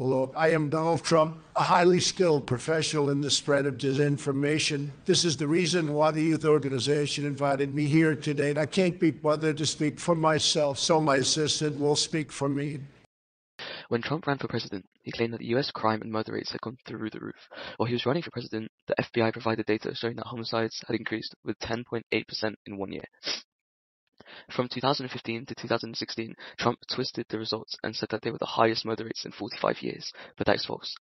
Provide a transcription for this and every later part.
Hello, I am Donald Trump, a highly skilled professional in the spread of disinformation. This is the reason why the youth organization invited me here today. And I can't be bothered to speak for myself, so my assistant will speak for me. When Trump ran for president, he claimed that the US crime and murder rates had gone through the roof. While he was running for president, the FBI provided data showing that homicides had increased with 10.8% in one year. From 2015 to 2016, Trump twisted the results and said that they were the highest murder rates in 45 years, but that is false.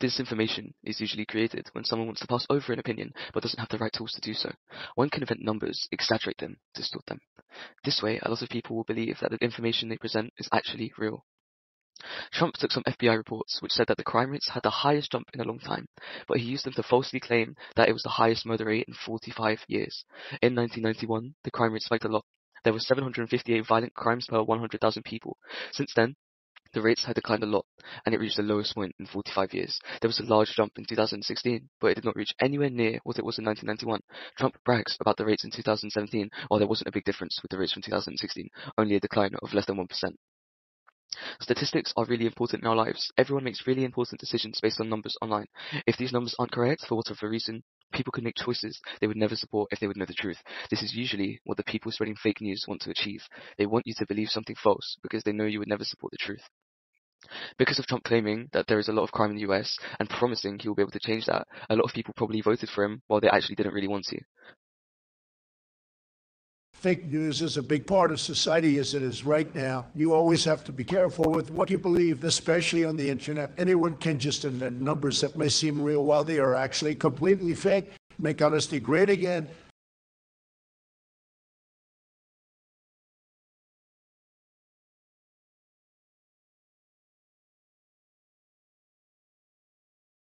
Disinformation is usually created when someone wants to pass over an opinion but doesn't have the right tools to do so. One can invent numbers, exaggerate them, distort them. This way, a lot of people will believe that the information they present is actually real. Trump took some FBI reports which said that the crime rates had the highest jump in a long time, but he used them to falsely claim that it was the highest murder rate in 45 years. In 1991, the crime rate spiked a lot. There were 758 violent crimes per 100,000 people. Since then, the rates had declined a lot, and it reached the lowest point in 45 years. There was a large jump in 2016, but it did not reach anywhere near what it was in 1991. Trump brags about the rates in 2017, while there wasn't a big difference with the rates from 2016, only a decline of less than 1%. Statistics are really important in our lives. Everyone makes really important decisions based on numbers online. If these numbers aren't correct for whatever reason, people can make choices they would never support if they would know the truth. This is usually what the people spreading fake news want to achieve. They want you to believe something false because they know you would never support the truth. Because of Trump claiming that there is a lot of crime in the US and promising he will be able to change that, a lot of people probably voted for him while they actually didn't really want to. Fake news is a big part of society as it is right now. You always have to be careful with what you believe, especially on the internet. Anyone can just invent numbers that may seem real while they are actually completely fake. Make honesty great again.